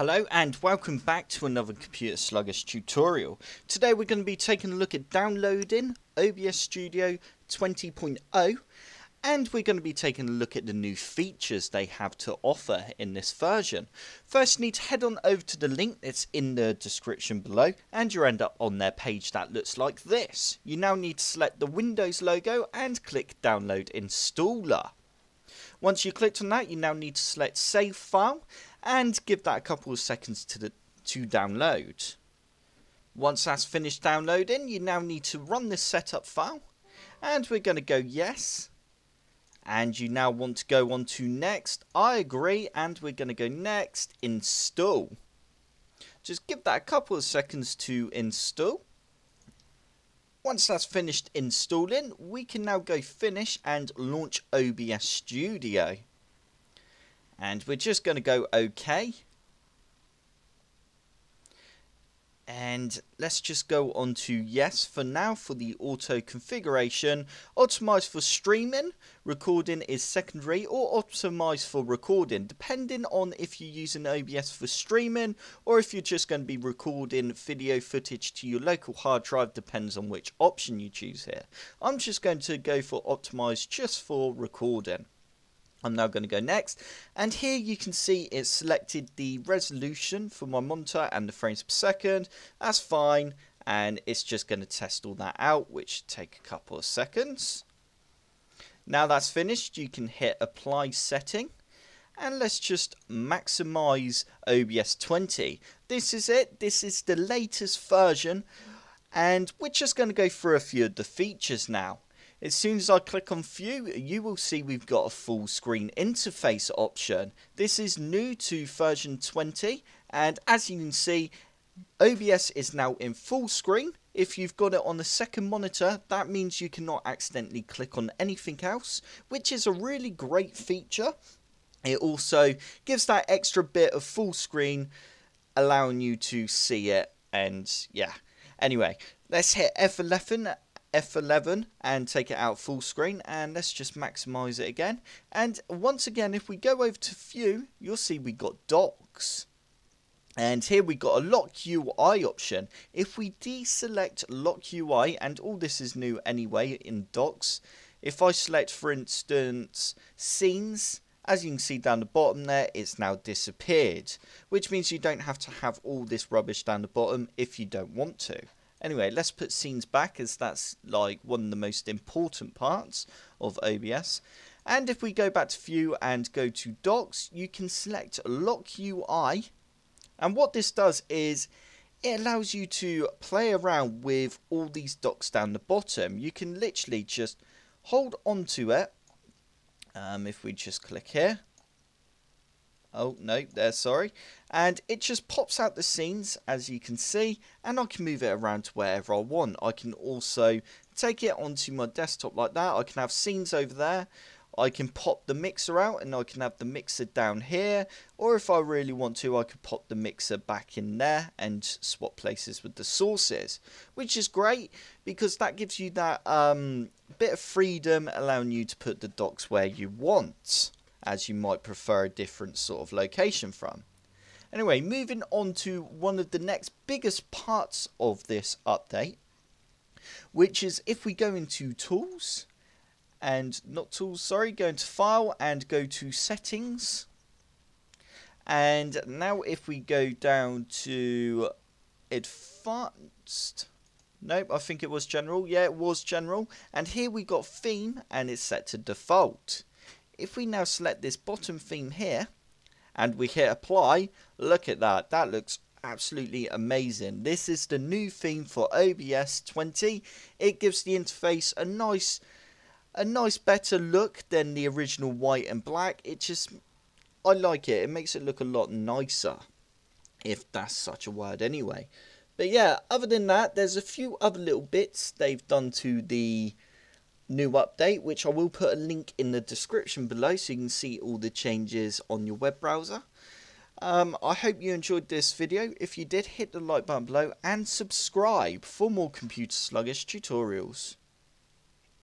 Hello and welcome back to another Computer Sluggish tutorial. Today we're going to be taking a look at downloading OBS Studio 20.0 and we're going to be taking a look at the new features they have to offer in this version. First you need to head on over to the link that's in the description below and you end up on their page that looks like this. You now need to select the Windows logo and click download installer. Once you clicked on that you now need to select save file and give that a couple of seconds to, the, to download. Once that's finished downloading, you now need to run this setup file. And we're going to go yes. And you now want to go on to next. I agree. And we're going to go next, install. Just give that a couple of seconds to install. Once that's finished installing, we can now go finish and launch OBS Studio. And we're just going to go OK. And let's just go on to yes for now for the auto configuration. Optimized for streaming, recording is secondary or optimized for recording, depending on if you're using OBS for streaming or if you're just going to be recording video footage to your local hard drive, depends on which option you choose here. I'm just going to go for optimized just for recording. I'm now going to go next. And here you can see it selected the resolution for my monitor and the frames per second. That's fine. And it's just going to test all that out which take a couple of seconds. Now that's finished you can hit apply setting. And let's just maximize OBS 20 this is it. This is the latest version. And we're just going to go through a few of the features now as soon as I click on view, you will see we've got a full screen interface option. This is new to version 20 and as you can see, OBS is now in full screen. If you've got it on the second monitor, that means you cannot accidentally click on anything else, which is a really great feature. It also gives that extra bit of full screen, allowing you to see it, and yeah. Anyway, let's hit F11 F11 and take it out full screen and let's just maximize it again. And once again if we go over to view you'll see we got docks. And here we got a lock UI option. If we deselect lock UI and all this is new anyway in docks if I select for instance scenes as you can see down the bottom there, it's now disappeared, which means you don't have to have all this rubbish down the bottom if you don't want to. Anyway, let's put scenes back as that's like one of the most important parts of OBS. And if we go back to view and go to docks, you can select lock UI. And what this does is it allows you to play around with all these docks down the bottom. You can literally just hold onto it. Um, if we just click here Oh, no, there, sorry. And it just pops out the scenes, as you can see, and I can move it around to wherever I want. I can also take it onto my desktop like that. I can have scenes over there. I can pop the mixer out and I can have the mixer down here. Or if I really want to, I could pop the mixer back in there and swap places with the sources. Which is great because that gives you that um, bit of freedom, allowing you to put the docks where you want as you might prefer a different sort of location from. Anyway, moving on to one of the next biggest parts of this update, which is if we go into tools, and not tools, sorry, go into file and go to settings. And now if we go down to advanced, nope, I think it was general, yeah, it was general. And here we got theme and it's set to default if we now select this bottom theme here and we hit apply, look at that. That looks absolutely amazing. This is the new theme for OBS 20. It gives the interface a nice a nice better look than the original white and black. It just I like it. It makes it look a lot nicer. If that's such a word anyway. But yeah, other than that, there's a few other little bits they've done to the new update, which I will put a link in the description below so you can see all the changes on your web browser. Um, I hope you enjoyed this video. If you did, hit the like button below and subscribe for more computer sluggish tutorials.